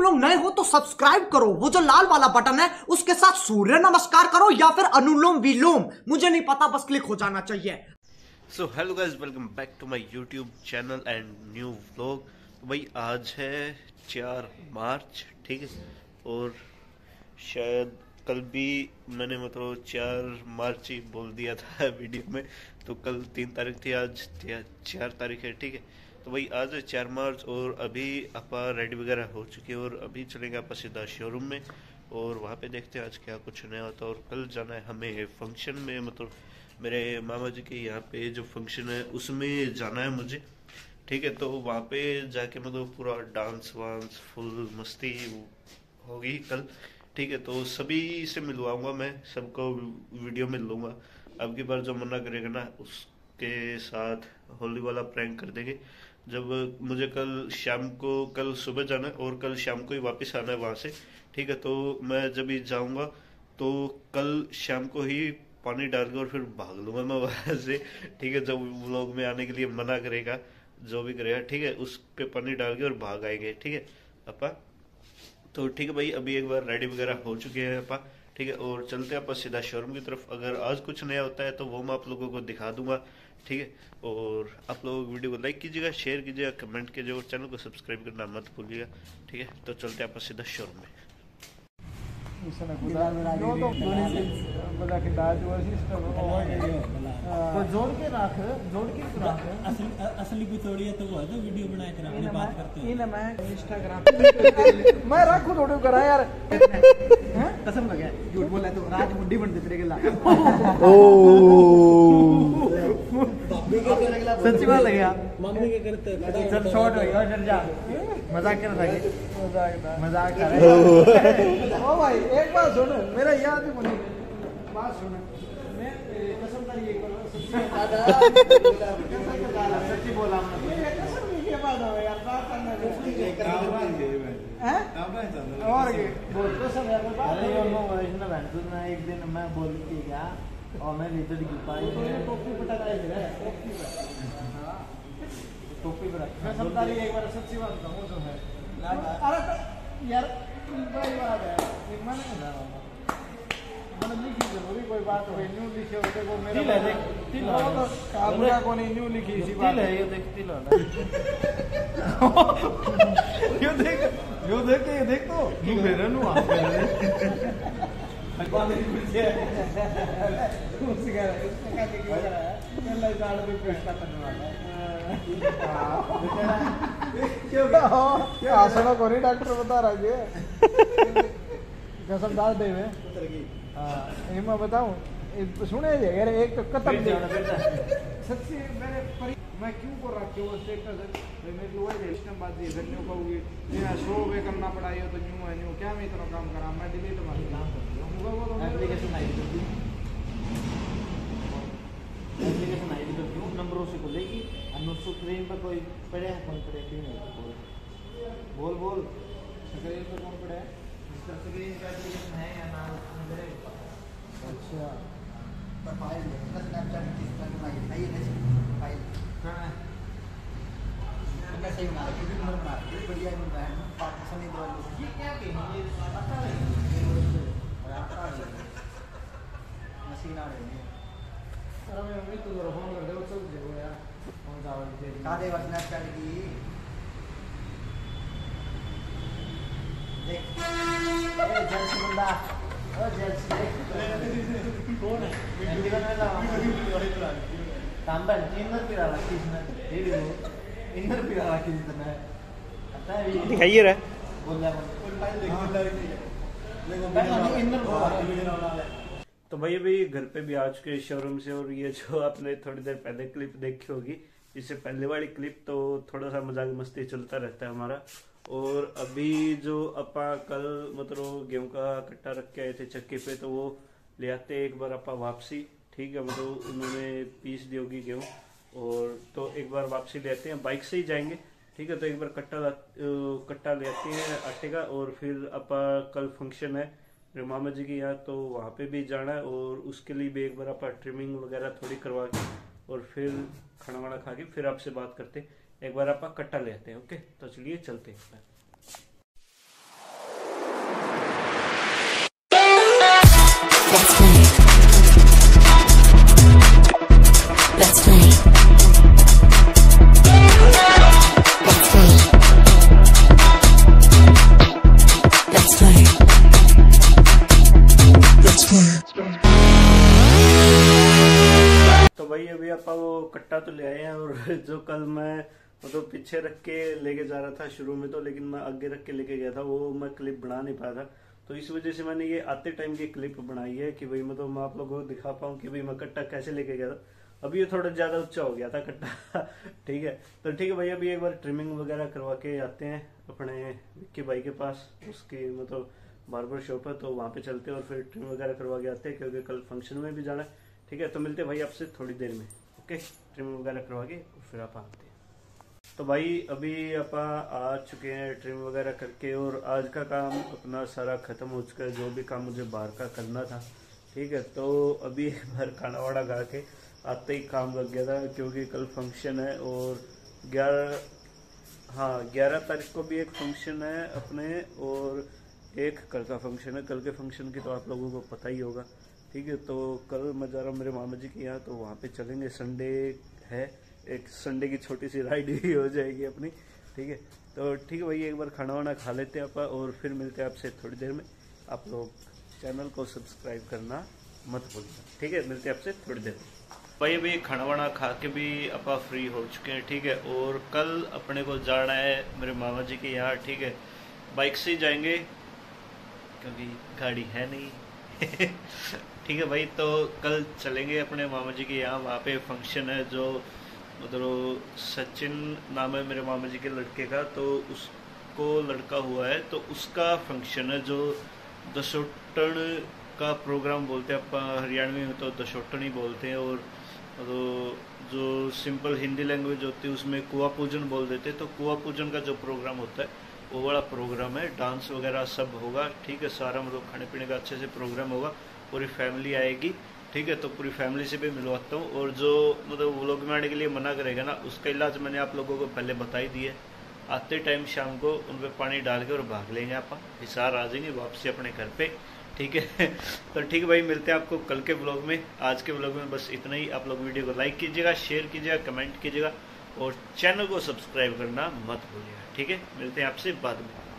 लोग नए हो तो सब्सक्राइब करो। वो जो लाल वाला बटन है, उसके साथ सूर्य नमस्कार करो या फिर अनुलोम विलोम। मुझे नहीं पता, बस क्लिक हो जाना चाहिए। So hello guys welcome back to my YouTube channel and new vlog भाई, आज है चार मार्च, ठीक है? और शायद कल भी मैंने मतलब चार मार्च ही बोल दिया था वीडियो में। तो कल तीन तारीख थी, आज चार तारीख है, ठीक है? भाई आज है चार मार्च और अभी आप रेडी वगैरह हो चुकी है और अभी चलेंगे आप सीधा शोरूम में और वहाँ पे देखते हैं आज क्या कुछ नया होता है और कल जाना है हमें फ़ंक्शन में मतलब मेरे मामा जी के यहाँ पे जो फ़ंक्शन है, उसमें जाना है मुझे। ठीक है तो वहाँ पे जाके मतलब पूरा डांस वांस फुल मस्ती होगी कल। ठीक है तो सभी से मिलवाऊँगा मैं, सबको वीडियो में लूँगा। अब की बार जो मना करेगा ना, उसके साथ होली वाला प्रैंक कर देंगे। जब मुझे कल शाम को, कल सुबह जाना है और कल शाम को ही वापस आना है वहाँ से, ठीक है तो मैं जब ही जाऊँगा तो कल शाम को ही पानी डाल के और फिर भाग लूँगा मैं वहाँ से, ठीक है, जब व्लॉग में आने के लिए मना करेगा, जो भी करेगा, ठीक है, उस पे पानी डाल के और भाग आएँगे, ठीक है, अपा। तो ठीक है भाई, अभी एक बार रेडी वगैरह हो चुके हैं अपा, ठीक है, और चलते हैं आप सीधा शोरूम की तरफ़। अगर आज कुछ नया होता है तो वो मैं आप लोगों को दिखा दूँगा। ठीक है? और आप लोग वीडियो को लाइक कीजिएगा शेयर कीजिएगा कमेंट कीजिएगा और चैनल को सब्सक्राइब करना मत भूलिएगा ठीक है? तो चलते हैं आप सीधा शोरूम में। जोड़ के रख जोड़ के रख। असली असली है तो वो है तो वीडियो बना कर अपनी बात करते हो। मैं इंस्टाग्राम मैं रखू थोड़ी करा यार। कसम लगे झूठ बोला तो राज मुंडी बन दे तेरे के ला सच्ची बात लगे मम्मी के करते जब शॉर्ट हो गया चल जा। मज़ाक कर रहा है। मज़ाक कर रहा है। ओ भाई एक बात सुन मेरा याद है मुझे बात सुन। मैं कसम कर ये सच्ची बोला मैं। कसम नहीं के बात हो यार बात करना हैं। और के बोल कसम यार बात अरे वैष्णव बहन तू एक दिन मैं बोल के गया। और मैं भीतर की पाई टोपी रहा है। पर टोपी पर मैं समझा रही एक बार सच्ची बात बताऊँ जो है। अरे तो यार बड़ी बात है। ये मन है लिखी ज़रूरी कोई बात हो न्यू लिखे होते को मेरा तिल है, देख, तिल है। तो काबुला को नहीं न्यू लिखी इसी बात है ये देख तिल है यो देख यो देख ये देख तो तू मेरे नु आ को नहीं डॉक्टर बता रहा जी कसम डाल दे मैं हाँ बताऊँ सुने जे यार एक तो कतम दे। सच्ची मैंने परी मैं क्यों को रखे वो स्टेटस है मेरे को वही सिस्टम बात ये करने को होगी मेरा शो वे करना पड़ा ये तो न्यू है न्यू। क्या मैं इतना काम करा? मैं डिलीट मार नाम कर दूँगा वो तो एप्लीकेशन कर दी एप्लीकेशन आईडी कर दूँ नंबरों से खुलेगी और उसको स्क्रीन पर कोई पड़े हैं? कौन पड़े क्यों नहीं? बोल। बोल बोल। स्क्रीन पे कौन पड़ा है? स्क्रीन का एप्लीकेशन है या ना? मेरे अच्छा। कादे बस स्नैपचैट की देख ए जेल्स है है है तो भाई अभी घर पे भी आ चुके शोरूम से और ये जो आपने थोड़ी देर पहले क्लिप देखी होगी इससे पहले वाली क्लिप तो थोड़ा सा मज़ाक मस्ती चलता रहता है हमारा। और अभी जो अपा कल मतलब गेहूँ का कट्टा रख के आए थे चक्की पे तो वो ले आते एक बार अपा वापसी। ठीक है मतलब उन्होंने पीस दी होगी गेहूँ और तो एक बार वापसी ले आते हैं। बाइक से ही जाएँगे। ठीक है तो एक बार कट्टा कट्टा ले आते हैं आटे का और फिर अपा कल फ़ंक्शन है मामा जी के यहाँ तो वहाँ पे भी जाना है और उसके लिए भी एक बार आप ट्रिमिंग वगैरह थोड़ी करवा के और फिर खाना वाना खा के फिर आपसे बात करते। एक बार आप कट्टा लेते हैं, ओके? तो चलिए चलते हैं तो भाई अभी आप कट्टा तो ले आए हैं और जो कल मैं मतलब पीछे रख के लेके जा रहा था शुरू में तो लेकिन मैं आगे रख के लेके गया था, वो मैं क्लिप बना नहीं पाया था। तो इस वजह से मैंने ये आते टाइम की क्लिप बनाई है कि भाई मतलब मैं आप लोगों को दिखा पाऊँ कि भाई मैं कट्टा कैसे लेके गया था। अभी ये थोड़ा ज़्यादा ऊँचा हो गया था कट्टा, ठीक है। तो ठीक है भाई, अभी एक बार ट्रिमिंग वगैरह करवा के आते हैं अपने विक्की भाई के पास, उसकी मतलब बार्बर शॉप है तो वहाँ पे चलते हैं और फिर ट्रिम वगैरह करवा के आते हैं, क्योंकि कल फ़ंक्शन में भी जाना है। ठीक है तो मिलते हैं भाई आपसे थोड़ी देर में ओके ट्रिम वगैरह करवा के, फिर आप आते हैं। तो भाई, अभी आप आ चुके हैं ट्रिम वगैरह करके और आज का काम अपना सारा खत्म हो चुका है। जो भी काम मुझे बाहर का करना था, ठीक है? तो अभी बार खाना वाड़ा गा के आते ही काम लग गया था क्योंकि कल फ़ंक्शन है और ग्यारह हाँ ग्यारह तारीख को भी एक फ़ंक्शन है अपने और एक कल का फ़ंक्शन है। कल के फ़ंक्शन की तो आप लोगों को पता ही होगा, ठीक है? तो कल मैं जा रहा हूँ मेरे मामा जी के यहाँ तो वहाँ पे चलेंगे। संडे है। एक संडे की छोटी सी राइड भी हो जाएगी अपनी, ठीक है? तो ठीक है भाई, एक बार खाना वाना खा लेते हैं आप और फिर मिलते हैं आपसे थोड़ी देर में। आप लोग चैनल को सब्सक्राइब करना मत भूलना, ठीक है? मिलते हैं आपसे थोड़ी देर में। भाई, अभी खाना वाना खा के भी अपा फ्री हो चुके हैं, ठीक है? और कल अपने को जाना है मेरे मामा जी के यहाँ, ठीक है? बाइक से जाएँगे, क्योंकि गाड़ी है नहीं। ठीक है भाई तो कल चलेंगे अपने मामा जी के यहाँ, वहाँ पे फ़ंक्शन है जो मतलब सचिन नाम है मेरे मामा जी के लड़के का तो उसको लड़का हुआ है तो उसका फ़ंक्शन है जो दशोटन का प्रोग्राम बोलते हैं आप हरियाणवी में तो दशोटन ही बोलते हैं, और तो जो सिंपल हिंदी लैंग्वेज होती है, उसमें कुआ पूजन बोल देते हैं तो कुआ पूजन का जो प्रोग्राम होता है, वो बड़ा प्रोग्राम है डांस वगैरह सब होगा, ठीक है, सारा मतलब खाने पीने का अच्छे से प्रोग्राम होगा, पूरी फैमिली आएगी ठीक है तो पूरी फैमिली से भी मिलवाता हूँ। और जो मतलब वो लोग में आने के लिए मना करेगा ना, उसका इलाज मैंने आप लोगों को पहले बता ही। दिया आते टाइम शाम को उन पर पानी डाल के और भाग लेंगे आप। हिसार आ जाएँगे वापसी अपने घर पे, ठीक है? तो ठीक है भाई, मिलते हैं आपको कल के ब्लॉग में। आज के ब्लॉग में बस इतना ही। आप लोग वीडियो को लाइक कीजिएगा शेयर कीजिएगा कमेंट कीजिएगा और चैनल को सब्सक्राइब करना मत भूलिएगा, ठीक है? मिलते हैं आपसे बाद में।